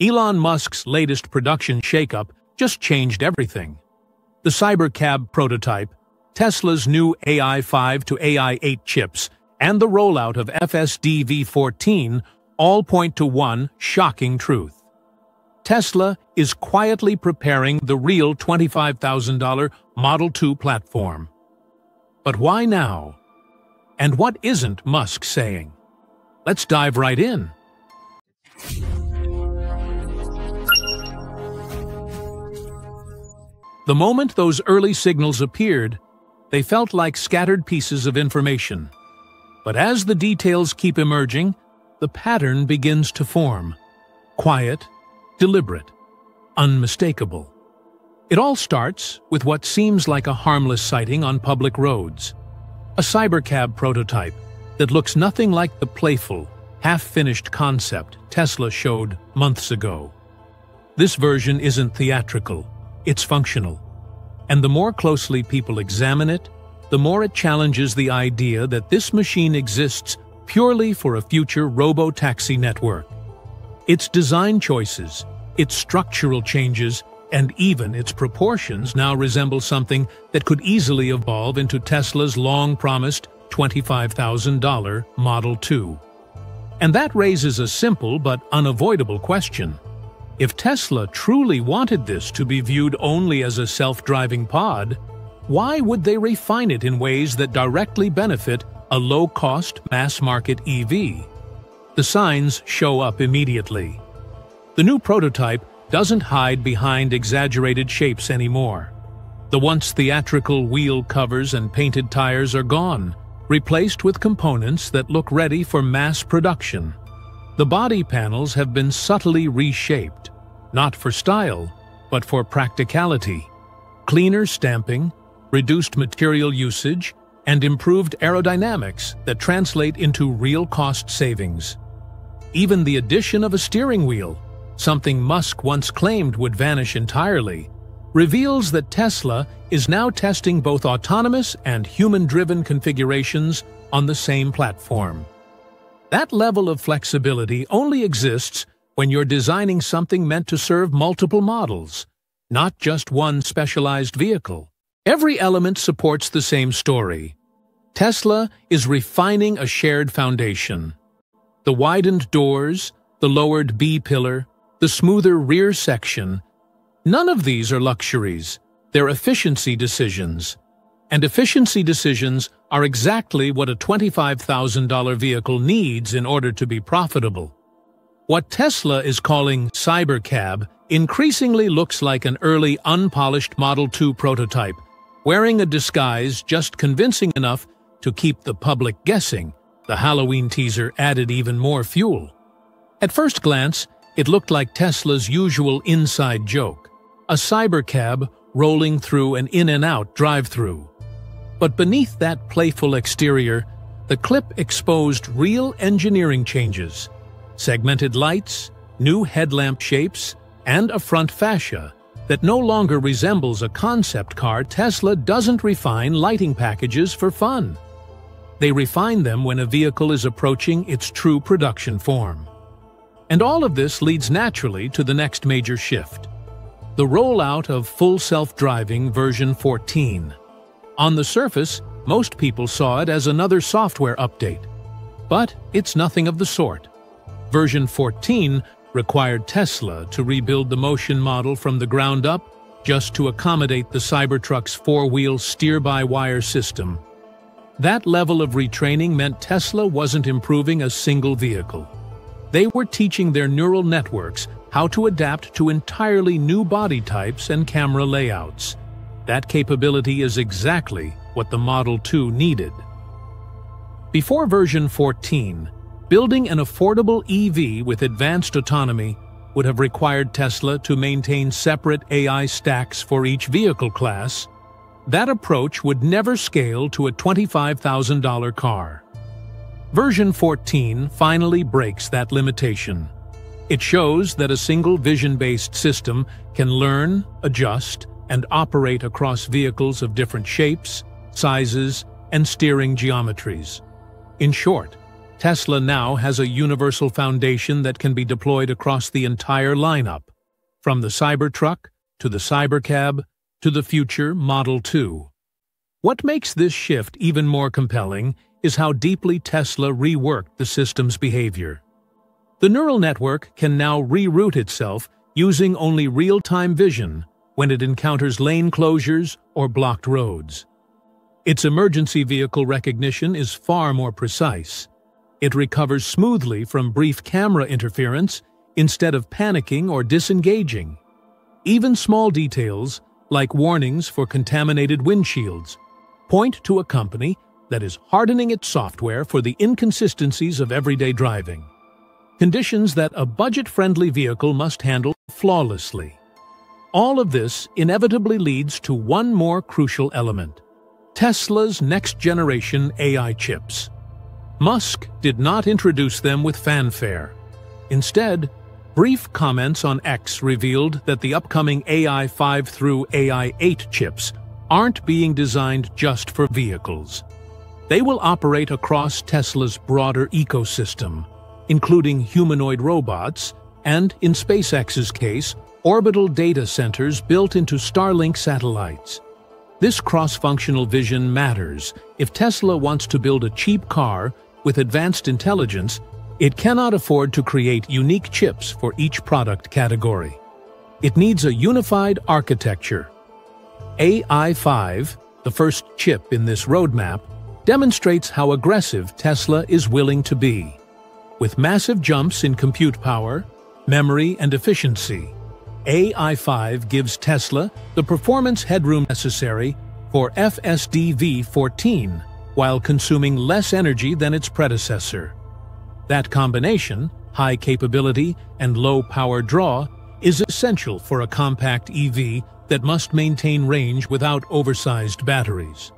Elon Musk's latest production shakeup just changed everything. The Cybercab prototype, Tesla's new AI-5 to AI-8 chips, and the rollout of FSD V14 all point to one shocking truth. Tesla is quietly preparing the real $25,000 Model 2 platform. But why now? And what isn't Musk saying? Let's dive right in. The moment those early signals appeared, they felt like scattered pieces of information. But as the details keep emerging, the pattern begins to form. Quiet, deliberate, unmistakable. It all starts with what seems like a harmless sighting on public roads. A cybercab prototype that looks nothing like the playful, half-finished concept Tesla showed months ago. This version isn't theatrical, it's functional. And the more closely people examine it, the more it challenges the idea that this machine exists purely for a future robo-taxi network. Its design choices, its structural changes, and even its proportions now resemble something that could easily evolve into Tesla's long-promised $25,000 Model 2. And that raises a simple but unavoidable question. If Tesla truly wanted this to be viewed only as a self-driving pod, why would they refine it in ways that directly benefit a low-cost, mass-market EV? The signs show up immediately. The new prototype doesn't hide behind exaggerated shapes anymore. The once theatrical wheel covers and painted tires are gone, replaced with components that look ready for mass production. The body panels have been subtly reshaped, not for style, but for practicality. Cleaner stamping, reduced material usage, and improved aerodynamics that translate into real cost savings. Even the addition of a steering wheel, something Musk once claimed would vanish entirely, reveals that Tesla is now testing both autonomous and human-driven configurations on the same platform. That level of flexibility only exists when you're designing something meant to serve multiple models, not just one specialized vehicle. Every element supports the same story. Tesla is refining a shared foundation. The widened doors, the lowered B-pillar, the smoother rear section, none of these are luxuries. They're efficiency decisions. And efficiency decisions are exactly what a $25,000 vehicle needs in order to be profitable. What Tesla is calling Cybercab increasingly looks like an early unpolished Model 2 prototype, wearing a disguise just convincing enough to keep the public guessing. The Halloween teaser added even more fuel. At first glance, it looked like Tesla's usual inside joke, a cybercab rolling through an In-N-Out drive-through. But beneath that playful exterior, the clip exposed real engineering changes, segmented lights, new headlamp shapes, and a front fascia that no longer resembles a concept car Tesla doesn't refine lighting packages for fun. They refine them when a vehicle is approaching its true production form. And all of this leads naturally to the next major shift. The rollout of Full Self-Driving version 14. On the surface, most people saw it as another software update. But it's nothing of the sort. Version 14 required Tesla to rebuild the motion model from the ground up just to accommodate the Cybertruck's four-wheel steer-by-wire system. That level of retraining meant Tesla wasn't improving a single vehicle. They were teaching their neural networks how to adapt to entirely new body types and camera layouts. That capability is exactly what the Model 2 needed. Before version 14, Building an affordable EV with advanced autonomy would have required Tesla to maintain separate AI stacks for each vehicle class. That approach would never scale to a $25,000 car. Version 14 finally breaks that limitation. It shows that a single vision-based system can learn, adjust, and operate across vehicles of different shapes, sizes, and steering geometries. In short, Tesla now has a universal foundation that can be deployed across the entire lineup, from the Cybertruck to the Cybercab to the future Model 2. What makes this shift even more compelling is how deeply Tesla reworked the system's behavior. The neural network can now reroute itself using only real-time vision when it encounters lane closures or blocked roads. Its emergency vehicle recognition is far more precise. It recovers smoothly from brief camera interference instead of panicking or disengaging. Even small details, like warnings for contaminated windshields, point to a company that is hardening its software for the inconsistencies of everyday driving. Conditions that a budget-friendly vehicle must handle flawlessly. All of this inevitably leads to one more crucial element, Tesla's next-generation AI chips. Musk did not introduce them with fanfare. Instead, brief comments on X revealed that the upcoming AI 5 through AI 8 chips aren't being designed just for vehicles. They will operate across Tesla's broader ecosystem, including humanoid robots and, in SpaceX's case, orbital data centers built into Starlink satellites. This cross-functional vision matters. If Tesla wants to build a cheap car with advanced intelligence, it cannot afford to create unique chips for each product category. It needs a unified architecture. AI5, the first chip in this roadmap, demonstrates how aggressive Tesla is willing to be. With massive jumps in compute power, memory, and efficiency, AI5 gives Tesla the performance headroom necessary for FSD V14 while consuming less energy than its predecessor. That combination, high capability and low power draw, is essential for a compact EV that must maintain range without oversized batteries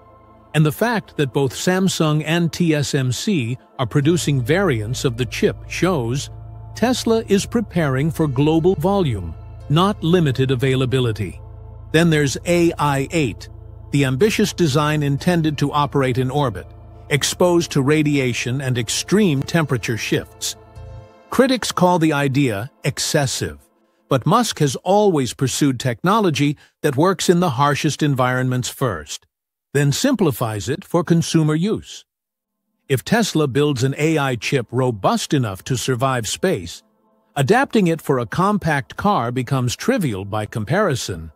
and the fact that both Samsung and TSMC are producing variants of the chip shows Tesla is preparing for global volume, not limited availability. Then there's AI-8, the ambitious design intended to operate in orbit, exposed to radiation and extreme temperature shifts. Critics call the idea excessive, but Musk has always pursued technology that works in the harshest environments first then simplifies it for consumer use. If Tesla builds an AI chip robust enough to survive space, adapting it for a compact car becomes trivial by comparison.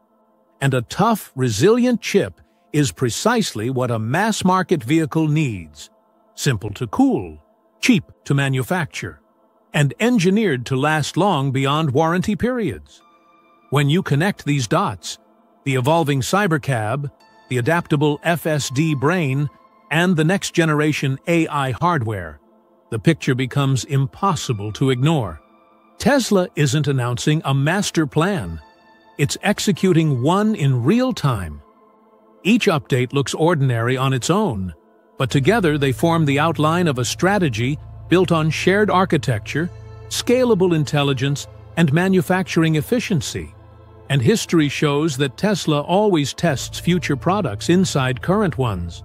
And a tough, resilient chip is precisely what a mass-market vehicle needs. Simple to cool, cheap to manufacture, and engineered to last long beyond warranty periods. When you connect these dots, the evolving Cybercab, the adaptable FSD brain, and the next-generation AI hardware, the picture becomes impossible to ignore. Tesla isn't announcing a master plan. It's executing one in real time. Each update looks ordinary on its own, but together they form the outline of a strategy built on shared architecture, scalable intelligence, and manufacturing efficiency and history shows that Tesla always tests future products inside current ones.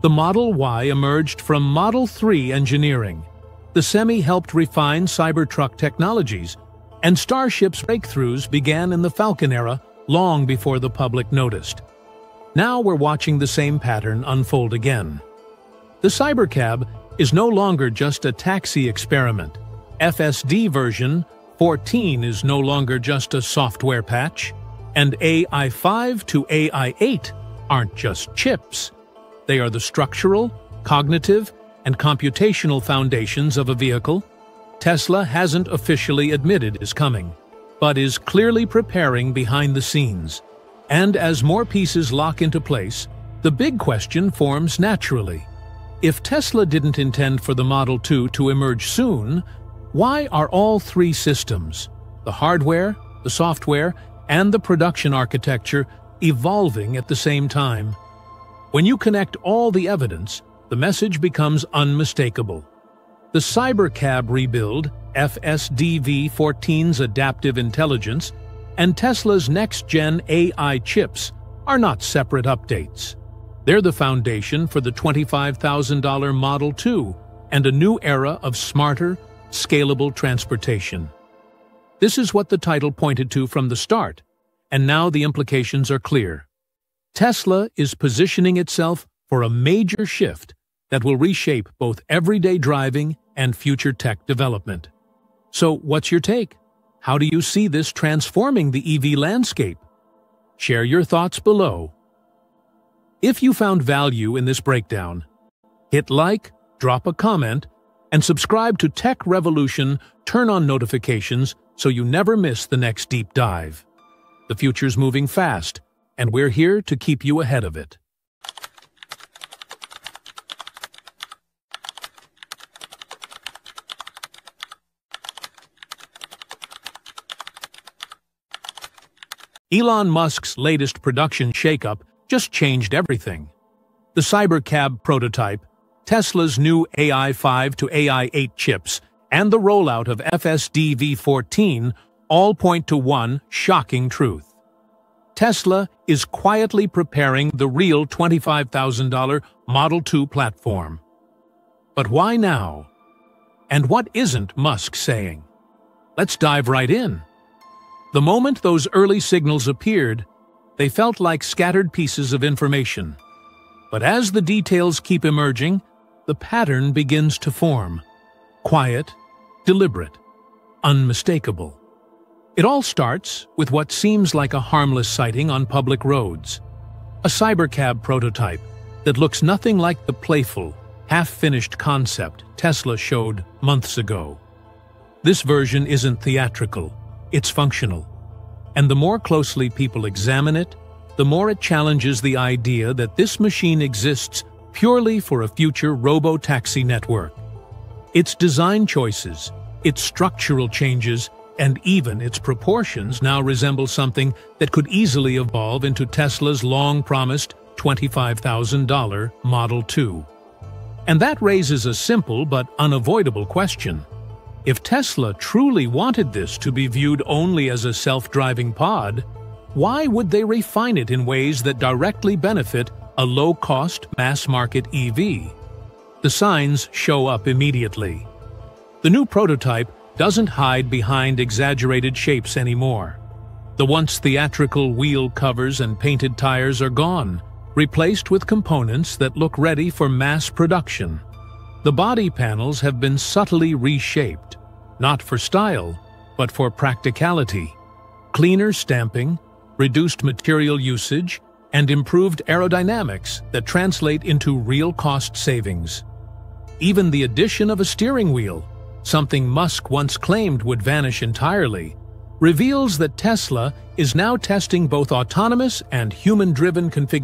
The Model Y emerged from Model 3 engineering. The Semi helped refine Cybertruck technologies, and Starship's breakthroughs began in the Falcon era long before the public noticed. Now we're watching the same pattern unfold again. The Cybercab is no longer just a taxi experiment. FSD version 14 is no longer just a software patch, and AI5 to AI8 aren't just chips. They are the structural, cognitive, and computational foundations of a vehicle. Tesla hasn't officially admitted is coming, but is clearly preparing behind the scenes. And as more pieces lock into place, the big question forms naturally. If Tesla didn't intend for the Model 2 to emerge soon, why are all three systems, the hardware, the software, and the production architecture, evolving at the same time? When you connect all the evidence, the message becomes unmistakable. The Cybercab rebuild, FSDV-14's adaptive intelligence, and Tesla's next-gen AI chips are not separate updates. They're the foundation for the $25,000 Model 2 and a new era of smarter, scalable transportation. This is what the title pointed to from the start, and now the implications are clear. Tesla is positioning itself for a major shift that will reshape both everyday driving and future tech development. So what's your take? How do you see this transforming the EV landscape? Share your thoughts below. If you found value in this breakdown, hit like, drop a comment, and subscribe to Tech Revolution, turn on notifications so you never miss the next deep dive. The future's moving fast, and we're here to keep you ahead of it. Elon Musk's latest production shakeup just changed everything. The Cybercab prototype, Tesla's new AI5 to AI8 chips, and the rollout of FSD V14 all point to one shocking truth. Tesla is quietly preparing the real $25,000 Model 2 platform. But why now? And what isn't Musk saying? Let's dive right in. The moment those early signals appeared, they felt like scattered pieces of information. But as the details keep emerging, the pattern begins to form. Quiet, deliberate, unmistakable. It all starts with what seems like a harmless sighting on public roads. A cybercab prototype that looks nothing like the playful, half-finished concept Tesla showed months ago. This version isn't theatrical, it's functional. And the more closely people examine it, the more it challenges the idea that this machine exists purely for a future robo-taxi network. Its design choices, its structural changes, and even its proportions now resemble something that could easily evolve into Tesla's long-promised $25,000 Model 2. And that raises a simple but unavoidable question. If Tesla truly wanted this to be viewed only as a self-driving pod, why would they refine it in ways that directly benefit a low-cost, mass-market EV? The signs show up immediately. The new prototype doesn't hide behind exaggerated shapes anymore. The once theatrical wheel covers and painted tires are gone, replaced with components that look ready for mass production. The body panels have been subtly reshaped, not for style, but for practicality. Cleaner stamping, reduced material usage, and improved aerodynamics that translate into real cost savings. Even the addition of a steering wheel, something Musk once claimed would vanish entirely, reveals that Tesla is now testing both autonomous and human-driven configurations